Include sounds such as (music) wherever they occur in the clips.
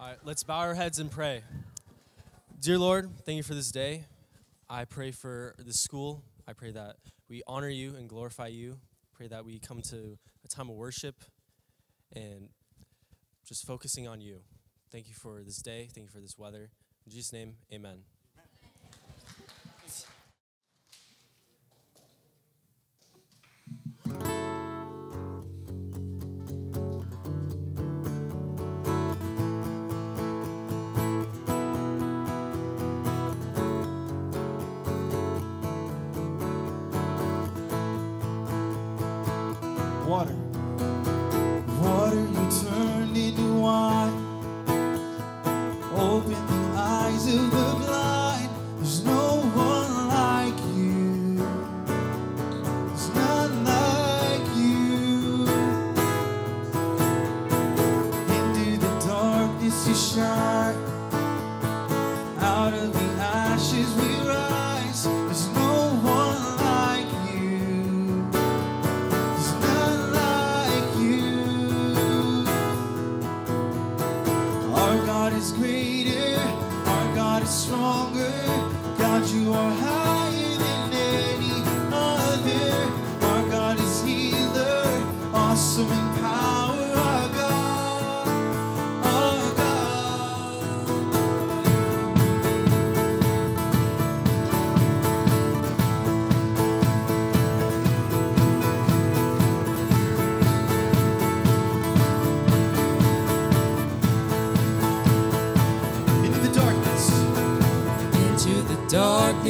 All right, let's bow our heads and pray. Dear Lord, thank you for this day. I pray for the school. I pray that we honor you and glorify you. Pray that we come to a time of worship and just focusing on you. Thank you for this day. Thank you for this weather. In Jesus' name, amen. te chama.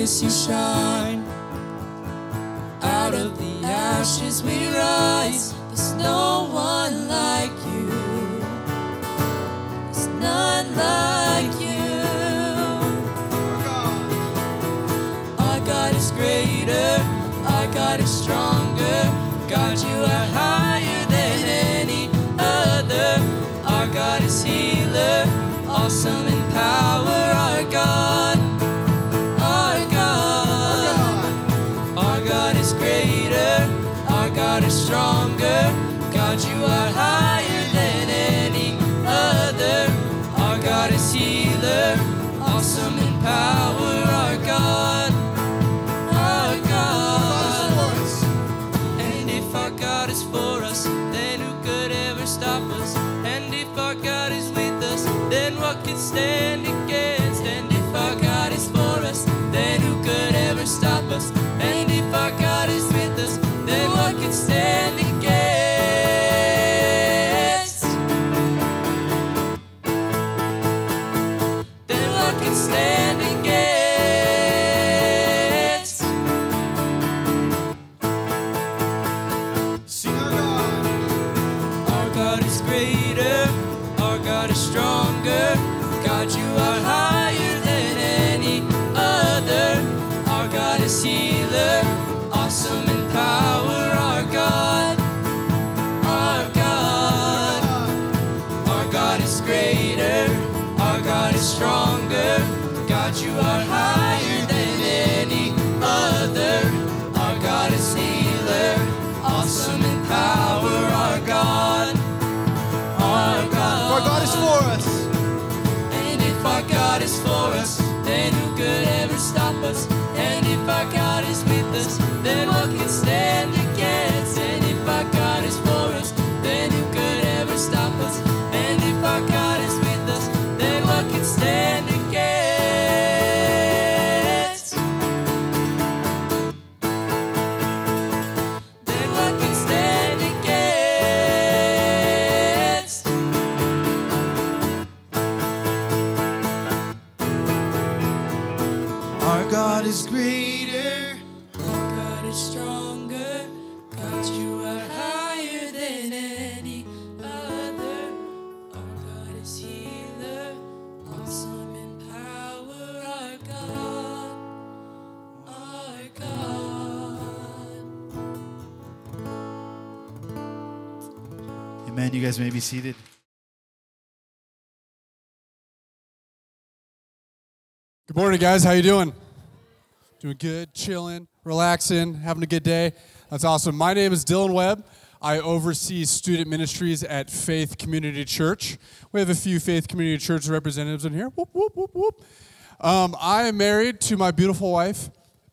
darkness you shine. Out of the ashes we rise. There's no one like you. There's none like you. Our God is greater. Our God is stronger. God, you are higher than any other. Our God is healer. Awesome. jag stand snäll God is for us, then who could ever stop us? seated. Good morning, guys. How you doing? Doing good, chilling, relaxing, having a good day. That's awesome. My name is Dillon Webb. I oversee student ministries at Faith Community Church. We have a few Faith Community Church representatives in here. Whoop, whoop, whoop, whoop. Um, I am married to my beautiful wife,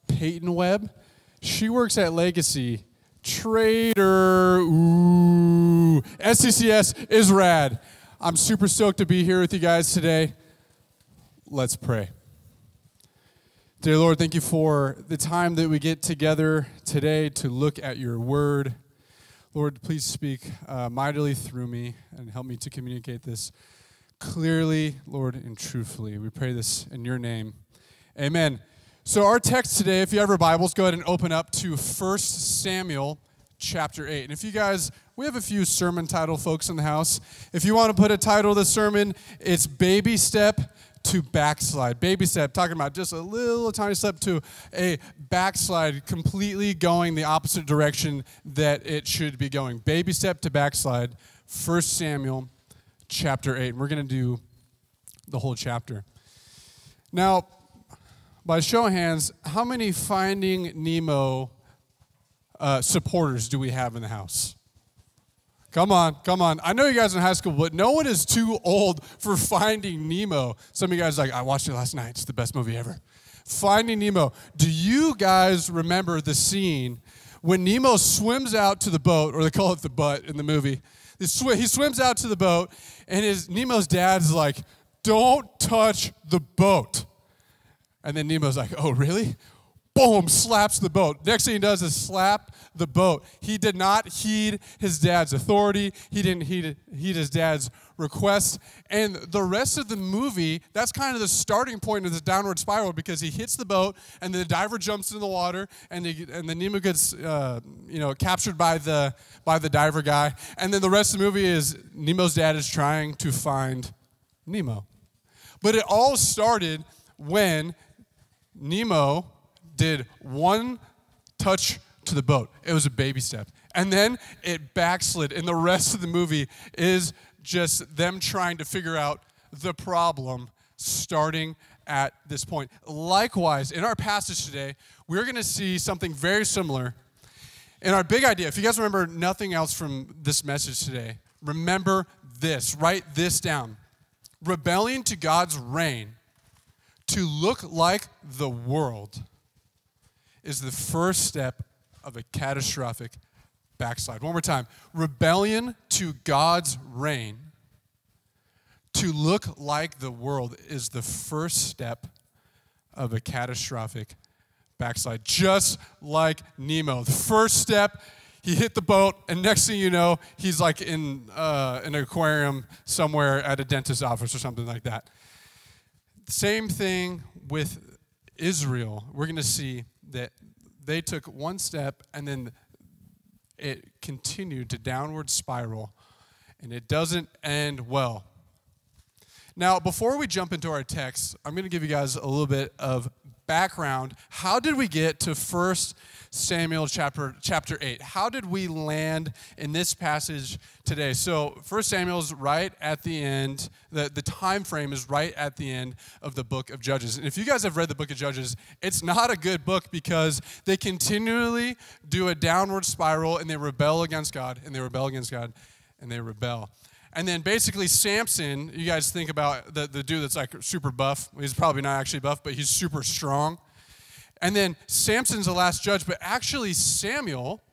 Peyton Webb. She works at Legacy Trader, ooh, SCCS is rad. I'm super stoked to be here with you guys today. Let's pray. Dear Lord, thank you for the time that we get together today to look at your word. Lord, please speak uh, mightily through me and help me to communicate this clearly, Lord, and truthfully. We pray this in your name. Amen. So, our text today, if you have your Bibles, go ahead and open up to 1 Samuel chapter 8. And if you guys, we have a few sermon title folks in the house. If you want to put a title to the sermon, it's Baby Step to Backslide. Baby step, talking about just a little tiny step to a backslide, completely going the opposite direction that it should be going. Baby step to backslide, 1 Samuel chapter 8. And we're going to do the whole chapter. Now, by show of hands, how many Finding Nemo uh, supporters do we have in the house? Come on, come on. I know you guys in high school, but no one is too old for Finding Nemo. Some of you guys like, I watched it last night. It's the best movie ever. Finding Nemo. Do you guys remember the scene when Nemo swims out to the boat, or they call it the butt in the movie? He swims out to the boat, and his Nemo's dad's like, "Don't touch the boat." And then Nemo's like, "Oh, really?" Boom, slaps the boat. Next thing he does is slap the boat. He did not heed his dad's authority. He didn't heed, heed his dad's request. And the rest of the movie, that's kind of the starting point of the downward spiral because he hits the boat and the diver jumps in the water and and the Nemo gets uh, you know captured by the by the diver guy. And then the rest of the movie is Nemo's dad is trying to find Nemo. But it all started when Nemo did one touch to the boat. It was a baby step. And then it backslid. And the rest of the movie is just them trying to figure out the problem starting at this point. Likewise, in our passage today, we're going to see something very similar. In our big idea, if you guys remember nothing else from this message today, remember this, write this down. Rebellion to God's reign to look like the world is the first step of a catastrophic backslide. One more time. Rebellion to God's reign, to look like the world, is the first step of a catastrophic backslide. Just like Nemo. The first step, he hit the boat, and next thing you know, he's like in uh, an aquarium somewhere at a dentist's office or something like that. Same thing with Israel. We're going to see that they took one step and then it continued to downward spiral and it doesn't end well. Now, before we jump into our text, I'm going to give you guys a little bit of background. How did we get to First Samuel chapter chapter 8? How did we land in this passage today? So, First Samuel is right at the end. The, the time frame is right at the end of the book of Judges. And if you guys have read the book of Judges, it's not a good book because they continually do a downward spiral and they rebel against God and they rebel against God and they rebel. And then basically Samson, you guys think about the, the dude that's like super buff. He's probably not actually buff, but he's super strong. And then Samson's the last judge, but actually Samuel,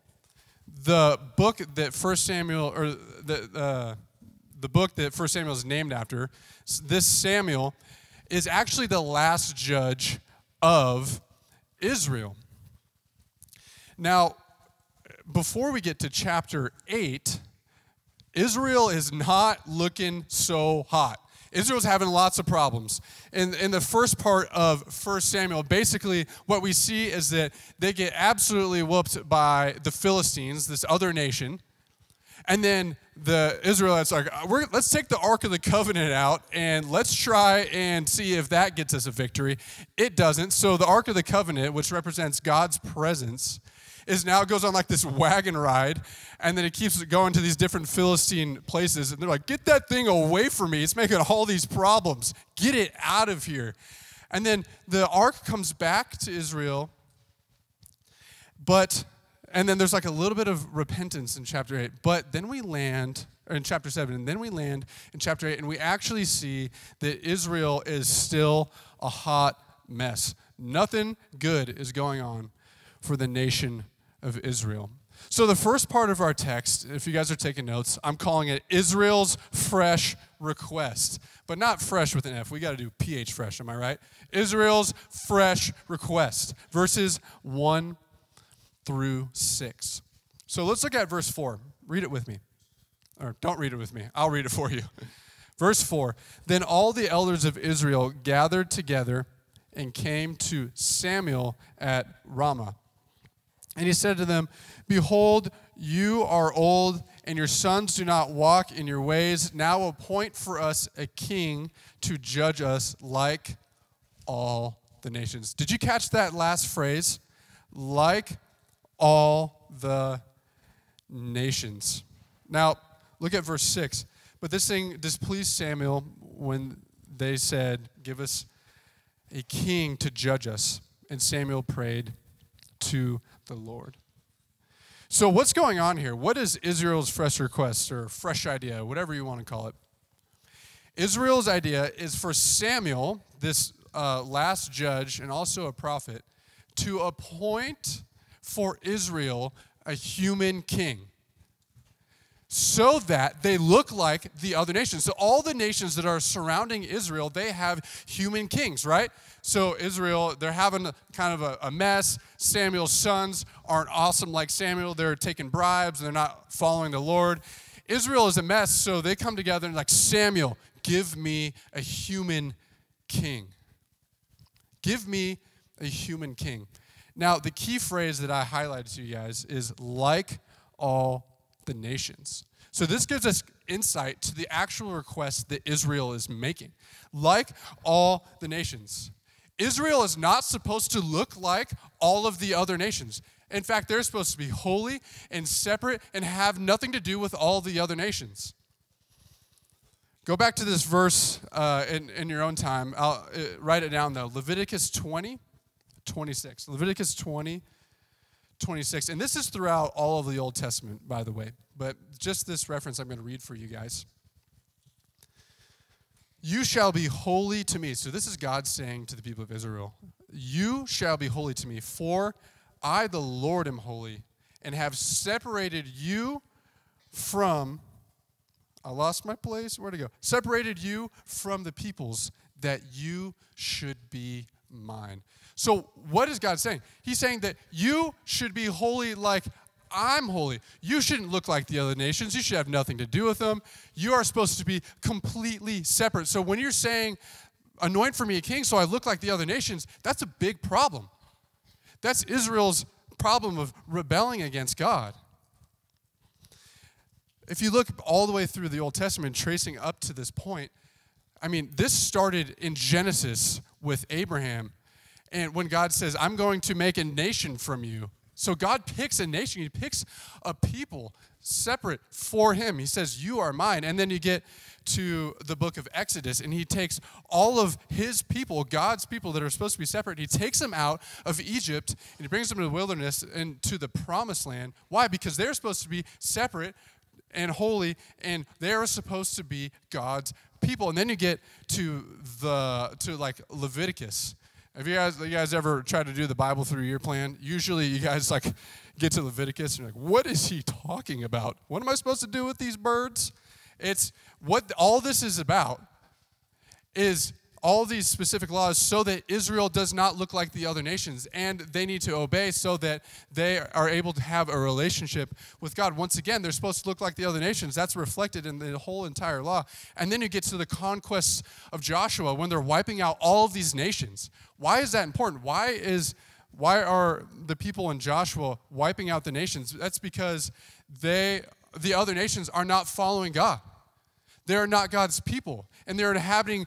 the book that First Samuel, or the, uh, the book that First Samuel is named after, this Samuel is actually the last judge of Israel. Now, before we get to chapter 8, Israel is not looking so hot. Israel's having lots of problems. In, in the first part of 1 Samuel, basically what we see is that they get absolutely whooped by the Philistines, this other nation. And then the Israelites are like, let's take the Ark of the Covenant out and let's try and see if that gets us a victory. It doesn't. So the Ark of the Covenant, which represents God's presence, is now goes on like this wagon ride and then it keeps going to these different Philistine places. And they're like, get that thing away from me. It's making all these problems. Get it out of here. And then the ark comes back to Israel, but and then there's like a little bit of repentance in chapter 8. But then we land, in chapter 7, and then we land in chapter 8, and we actually see that Israel is still a hot mess. Nothing good is going on for the nation of Israel. So, the first part of our text, if you guys are taking notes, I'm calling it Israel's fresh request. But not fresh with an F. We got to do PH fresh, am I right? Israel's fresh request. Verses 1 through 6. So, let's look at verse 4. Read it with me. Or don't read it with me, I'll read it for you. (laughs) Verse 4 Then all the elders of Israel gathered together and came to Samuel at Ramah. And he said to them, Behold, you are old, and your sons do not walk in your ways. Now appoint for us a king to judge us like all the nations. Did you catch that last phrase? Like all the nations. Now, look at verse 6. But this thing displeased Samuel when they said, Give us a king to judge us. And Samuel prayed to the Lord. So, what's going on here? What is Israel's fresh request or fresh idea, whatever you want to call it? Israel's idea is for Samuel, this uh, last judge and also a prophet, to appoint for Israel a human king so that they look like the other nations. So all the nations that are surrounding Israel, they have human kings, right? So Israel, they're having kind of a, a, mess. Samuel's sons aren't awesome like Samuel. They're taking bribes. They're not following the Lord. Israel is a mess, so they come together and like, Samuel, give me a human king. Give me a human king. Now, the key phrase that I highlighted to you guys is like all the nations. So this gives us insight to the actual request that Israel is making. Like all the nations, Israel is not supposed to look like all of the other nations. In fact, they're supposed to be holy and separate and have nothing to do with all the other nations. Go back to this verse uh, in, in your own time. I'll uh, write it down though. Leviticus 20, 26. Leviticus 20, 26. And this is throughout all of the Old Testament, by the way. But just this reference I'm going to read for you guys. You shall be holy to me. So this is God saying to the people of Israel, You shall be holy to me, for I, the Lord, am holy, and have separated you from. I lost my place. Where to go? Separated you from the peoples that you should be mine. So, what is God saying? He's saying that you should be holy like I'm holy. You shouldn't look like the other nations. You should have nothing to do with them. You are supposed to be completely separate. So, when you're saying, anoint for me a king so I look like the other nations, that's a big problem. That's Israel's problem of rebelling against God. If you look all the way through the Old Testament, tracing up to this point, I mean, this started in Genesis with Abraham and when God says, I'm going to make a nation from you. So God picks a nation, He picks a people separate for Him. He says, You are mine. And then you get to the book of Exodus, and He takes all of His people, God's people that are supposed to be separate, He takes them out of Egypt and He brings them to the wilderness and to the promised land. Why? Because they're supposed to be separate and holy, and they're supposed to be God's people. And then you get to the to like Leviticus have you guys, you guys ever tried to do the Bible through year plan? Usually you guys like get to Leviticus and you're like, what is he talking about? What am I supposed to do with these birds? It's what all this is about is all these specific laws so that Israel does not look like the other nations and they need to obey so that they are able to have a relationship with God. Once again, they're supposed to look like the other nations. That's reflected in the whole entire law. And then you get to the conquests of Joshua when they're wiping out all of these nations. Why is that important? Why is why are the people in Joshua wiping out the nations? That's because they the other nations are not following God. They're not God's people and they're inhabiting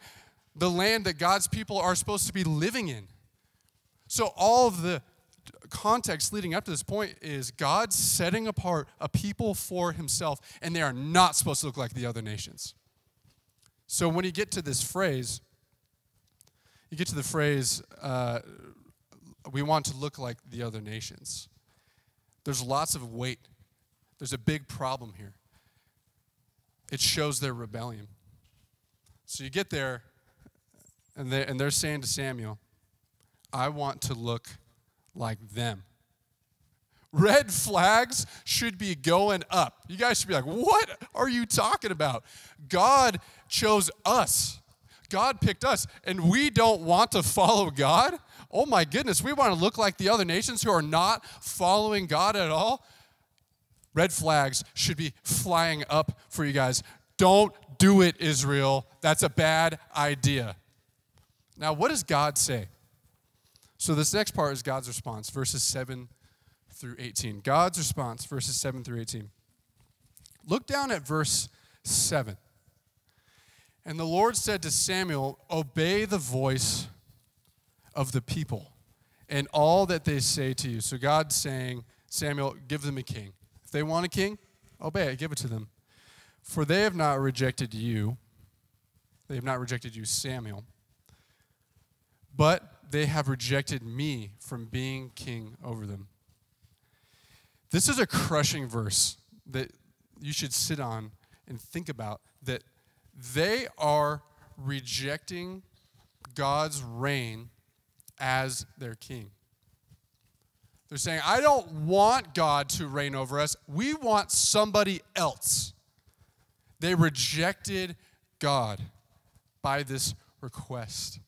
the land that God's people are supposed to be living in. So, all of the context leading up to this point is God setting apart a people for himself, and they are not supposed to look like the other nations. So, when you get to this phrase, you get to the phrase, uh, we want to look like the other nations. there's lots of weight. There's a big problem here. It shows their rebellion. So you get there, and they and they're saying to Samuel, "I want to look like them." Red flags should be going up. You guys should be like, "What are you talking about?" God chose us. God picked us, and we don't want to follow God? Oh my goodness, we want to look like the other nations who are not following God at all? Red flags should be flying up for you guys. Don't do it, Israel. That's a bad idea. Now, what does God say? So, this next part is God's response, verses 7 through 18. God's response, verses 7 through 18. Look down at verse 7. And the Lord said to Samuel, Obey the voice of the people and all that they say to you. So God's saying, Samuel, give them a king. If they want a king, obey it, give it to them. For they have not rejected you, they have not rejected you, Samuel, but they have rejected me from being king over them. This is a crushing verse that you should sit on and think about that they are rejecting God's reign as their king. They're saying, I don't want God to reign over us. We want somebody else. They rejected God by this request.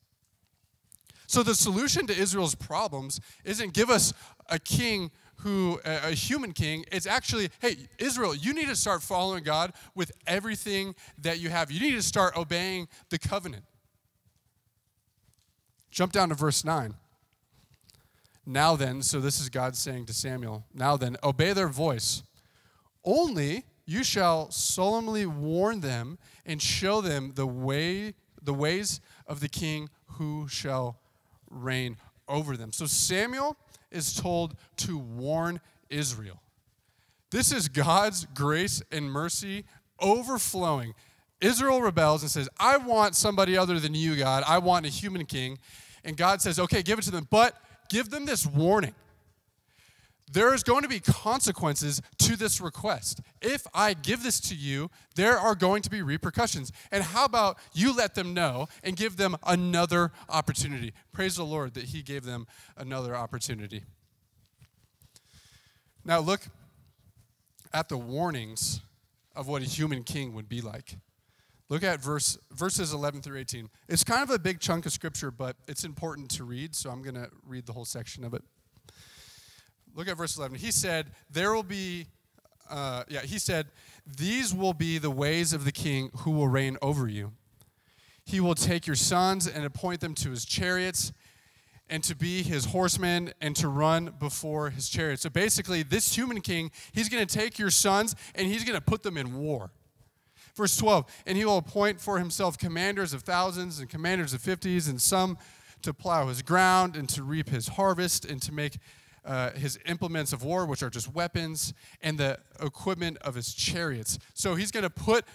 So the solution to Israel's problems isn't give us a king who a human king. It's actually hey israel you need to start following god with everything that you have. You need to start obeying the covenant. Jump down to verse 9 now then so this is god saying to samuel now then obey their voice. Only you shall solemnly warn them and show them the way the ways of the king who shall reign over them so samuel is told to warn Israel. This is God's grace and mercy overflowing. Israel rebels and says, I want somebody other than you, God. I want a human king. And God says, okay, give it to them, but give them this warning. There is going to be consequences to this request. If I give this to you, there are going to be repercussions. And how about you let them know and give them another opportunity? Praise the Lord that He gave them another opportunity. Now, look at the warnings of what a human king would be like. Look at verse, verses 11 through 18. It's kind of a big chunk of scripture, but it's important to read, so I'm going to read the whole section of it. Look at verse 11. He said, There will be, uh, yeah, he said, These will be the ways of the king who will reign over you. He will take your sons and appoint them to his chariots and to be his horsemen and to run before his chariot. So basically, this human king, he's going to take your sons and he's going to put them in war. Verse 12, and he will appoint for himself commanders of thousands and commanders of fifties, and some to plow his ground and to reap his harvest and to make uh, his implements of war, which are just weapons, and the equipment of his chariots. So he's going to put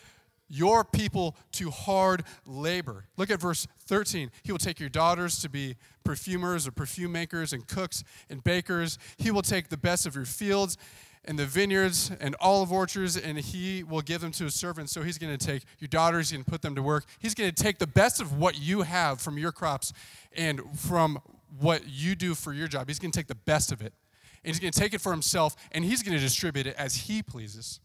your people to hard labor. Look at verse 13. He will take your daughters to be perfumers or perfume makers and cooks and bakers. He will take the best of your fields and the vineyards and olive orchards, and he will give them to his servants. So he's going to take your daughters and put them to work. He's going to take the best of what you have from your crops and from what you do for your job. He's going to take the best of it. And he's going to take it for himself, and he's going to distribute it as he pleases.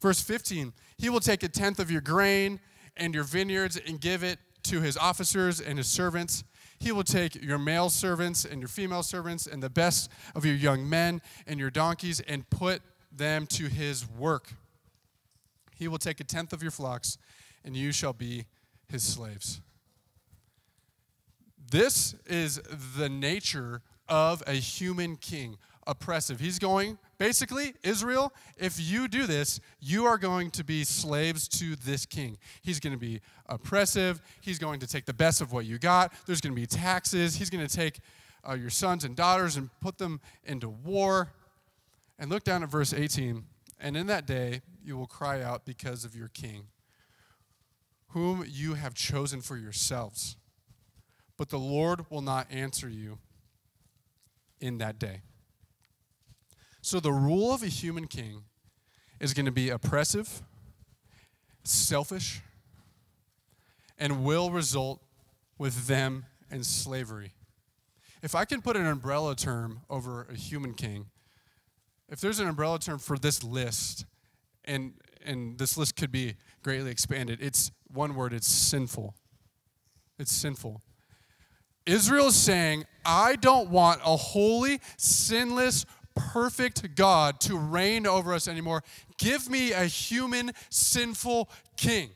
Verse 15, he will take a tenth of your grain and your vineyards and give it to his officers and his servants. He will take your male servants and your female servants and the best of your young men and your donkeys and put them to his work. He will take a tenth of your flocks, and you shall be his slaves. This is the nature of a human king oppressive. He's going, basically, Israel, if you do this, you are going to be slaves to this king. He's going to be oppressive. He's going to take the best of what you got. There's going to be taxes. He's going to take uh, your sons and daughters and put them into war. And look down at verse 18. And in that day, you will cry out because of your king, whom you have chosen for yourselves. But the Lord will not answer you in that day. So the rule of a human king is going to be oppressive, selfish, and will result with them in slavery. If I can put an umbrella term over a human king, if there's an umbrella term for this list, and and this list could be greatly expanded, it's one word, it's sinful. It's sinful. Israel is saying, I don't want a holy, sinless, perfect God to reign over us anymore. Give me a human, sinful king.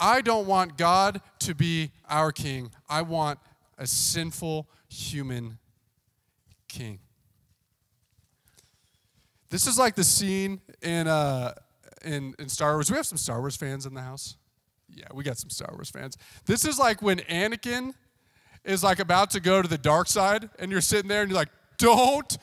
I don't want God to be our king. I want a sinful human king. This is like the scene in, uh, in, in Star Wars. We have some Star Wars fans in the house. Yeah, we got some Star Wars fans. This is like when Anakin is like about to go to the dark side, and you're sitting there and you're like, don't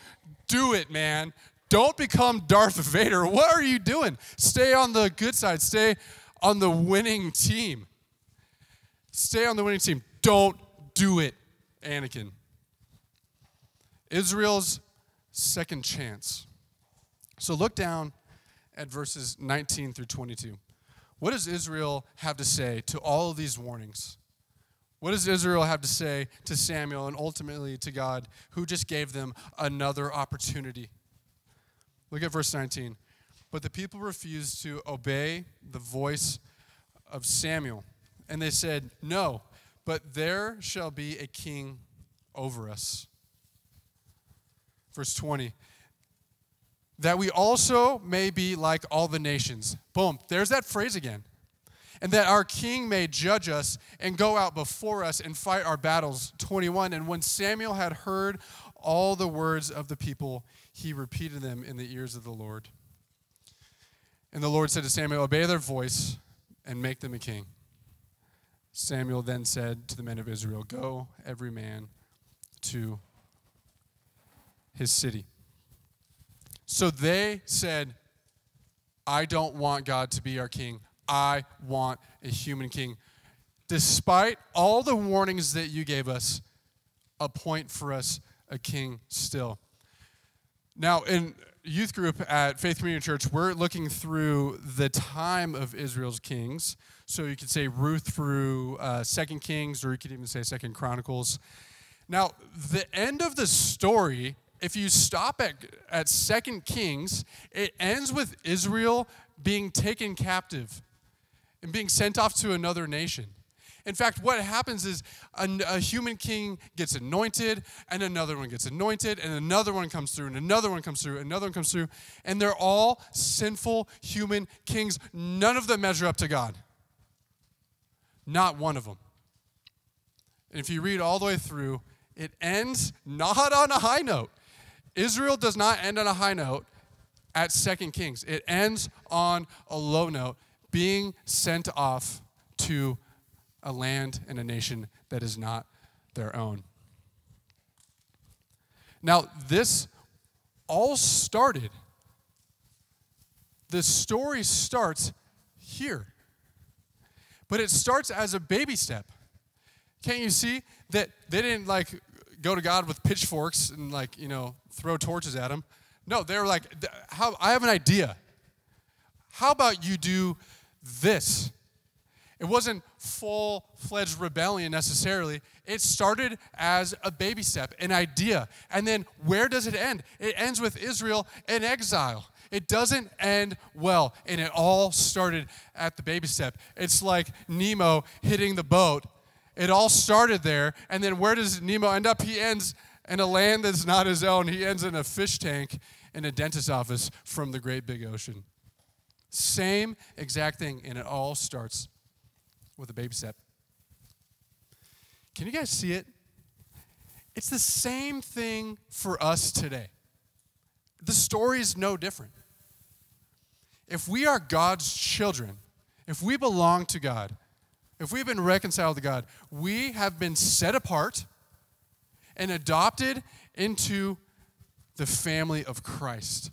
do it, man. Don't become Darth Vader. What are you doing? Stay on the good side. Stay on the winning team. Stay on the winning team. Don't do it, Anakin. Israel's second chance. So look down at verses 19 through 22. What does Israel have to say to all of these warnings? What does Israel have to say to Samuel and ultimately to God, who just gave them another opportunity? Look at verse 19. But the people refused to obey the voice of Samuel. And they said, No, but there shall be a king over us. Verse 20. That we also may be like all the nations. Boom, there's that phrase again. And that our king may judge us and go out before us and fight our battles. 21. And when Samuel had heard all the words of the people, he repeated them in the ears of the Lord. And the Lord said to Samuel, Obey their voice and make them a king. Samuel then said to the men of Israel, Go, every man, to his city. So they said, I don't want God to be our king. I want a human king. Despite all the warnings that you gave us, appoint for us a king still. Now, in youth group at Faith Community Church, we're looking through the time of Israel's kings. So you could say Ruth through uh, Second Kings, or you could even say Second Chronicles. Now, the end of the story, if you stop at, at Second Kings, it ends with Israel being taken captive and being sent off to another nation. In fact, what happens is a, a, human king gets anointed, and another one gets anointed, and another one comes through, and another one comes through, and another one comes through, and they're all sinful human kings. None of them measure up to God. Not one of them. And if you read all the way through, it ends not on a high note. Israel does not end on a high note at Second Kings. It ends on a low note, being sent off to a land and a nation that is not their own. Now, this all started, the story starts here. But it starts as a baby step. Can't you see that they didn't like go to God with pitchforks and like, you know, throw torches at them. No, they're like, how, I have an idea. How about you do this? It wasn't full fledged rebellion necessarily. It started as a baby step, an idea. And then where does it end? It ends with Israel in exile. It doesn't end well, and it all started at the baby step. It's like Nemo hitting the boat. It all started there, and then where does Nemo end up? He ends in a land that's not his own. He ends in a fish tank in a dentist's office from the great big ocean. Same exact thing, and it all starts with a baby step. Can you guys see it? It's the same thing for us today. The story is no different. If we are God's children, if we belong to God, if we've been reconciled to God, we have been set apart and adopted into the family of Christ.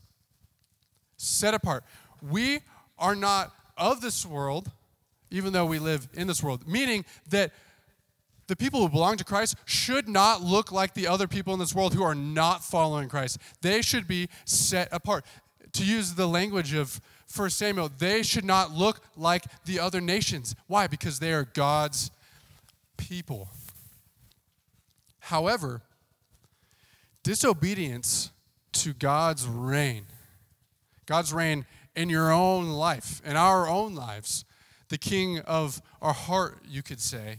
Set apart. We are not of this world, even though we live in this world, meaning that the people who belong to Christ should not look like the other people in this world who are not following Christ. They should be set apart. To use the language of 1 Samuel, they should not look like the other nations. Why? Because they are God's people. However, disobedience to God's reign, God's reign in your own life, in our own lives, the king of our heart, you could say,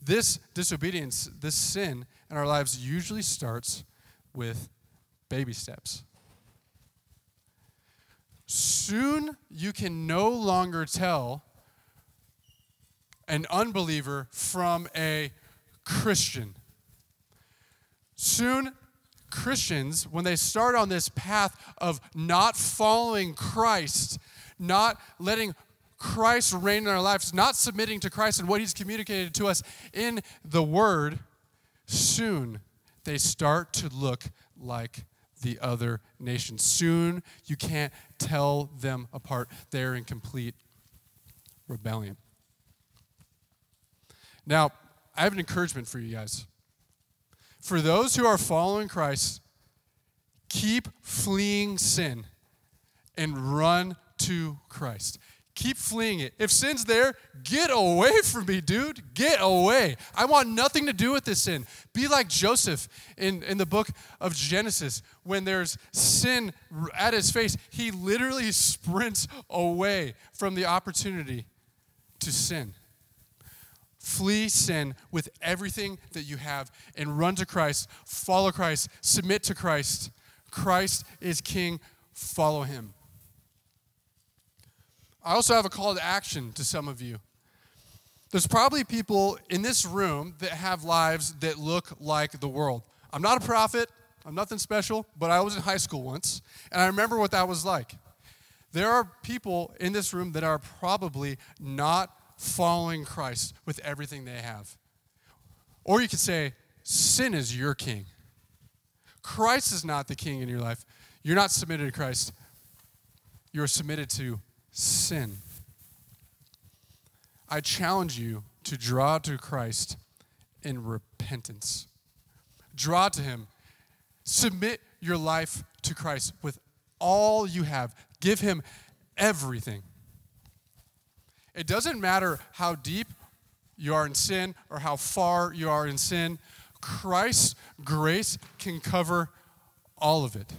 this disobedience, this sin in our lives usually starts with baby steps. Soon you can no longer tell an unbeliever from a Christian. Soon, Christians, when they start on this path of not following Christ, not letting Christ reign in our lives, not submitting to Christ and what He's communicated to us in the Word, soon they start to look like the other nations. Soon you can't tell them apart. They're in complete rebellion. Now, I have an encouragement for you guys. For those who are following Christ, keep fleeing sin and run to Christ. Keep fleeing it. If sin's there, get away from me, dude. Get away. I want nothing to do with this sin. Be like Joseph in, in the book of Genesis. When there's sin at his face, he literally sprints away from the opportunity to sin. Flee sin with everything that you have and run to Christ. Follow Christ. Submit to Christ. Christ is King. Follow him. I also have a call to action to some of you. There's probably people in this room that have lives that look like the world. I'm not a prophet, I'm nothing special, but I was in high school once, and I remember what that was like. There are people in this room that are probably not following Christ with everything they have. Or you could say, sin is your king. Christ is not the king in your life. You're not submitted to Christ. You're submitted to sin. I challenge you to draw to Christ in repentance. Draw to Him. Submit your life to Christ with all you have. Give Him everything. It doesn't matter how deep you are in sin or how far you are in sin, Christ's grace can cover all of it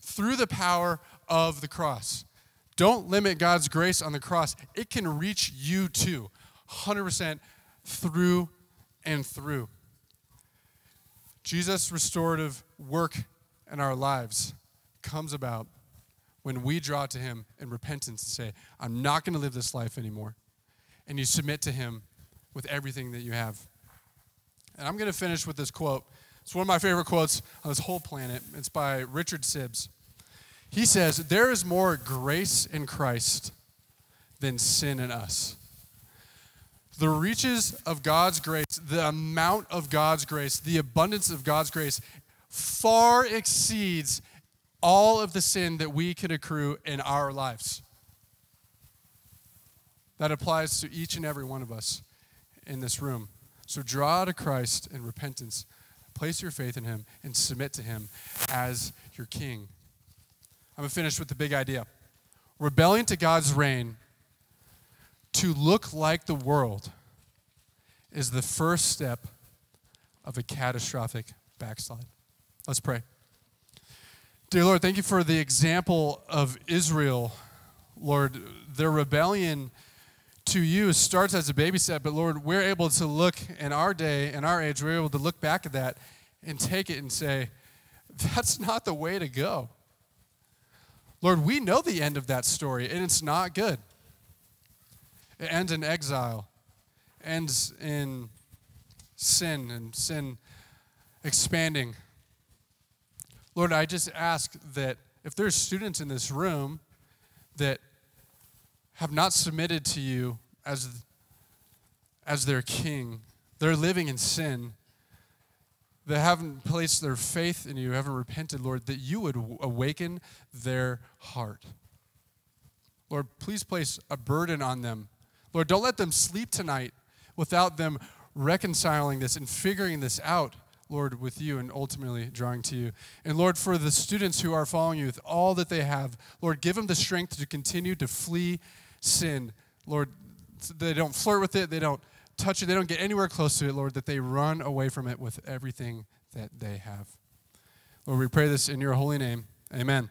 through the power of the cross. Don't limit God's grace on the cross. It can reach you too, 100% through and through. Jesus' restorative work in our lives comes about when we draw to Him in repentance and say, I'm not going to live this life anymore. And you submit to Him with everything that you have. And I'm going to finish with this quote. It's one of my favorite quotes on this whole planet. It's by Richard Sibbes. He says, There is more grace in Christ than sin in us. The reaches of God's grace, the amount of God's grace, the abundance of God's grace far exceeds all of the sin that we could accrue in our lives. That applies to each and every one of us in this room. So draw to Christ in repentance, place your faith in Him, and submit to Him as your King. I'm going to finish with the big idea. Rebellion to God's reign, to look like the world, is the first step of a catastrophic backslide. Let's pray. Dear Lord, thank you for the example of Israel. Lord, their rebellion to you starts as a baby step, but Lord, we're able to look in our day, in our age, we're able to look back at that and take it and say, that's not the way to go. Lord, we know the end of that story, and it's not good. It ends in exile, ends in sin and sin expanding. Lord, I just ask that if there's students in this room that have not submitted to you as, as their king, they're living in sin, that haven't placed their faith in you, haven't repented, Lord, that you would awaken their heart. Lord, please place a burden on them. Lord, don't let them sleep tonight without them reconciling this and figuring this out, Lord, with you and ultimately drawing to you. And Lord, for the students who are following you with all that they have, Lord, give them the strength to continue to flee sin. Lord, they don't flirt with it, they don't touch it, they don't get anywhere close to it, Lord, that they run away from it with everything that they have. Lord, we pray this in your holy name. Amen.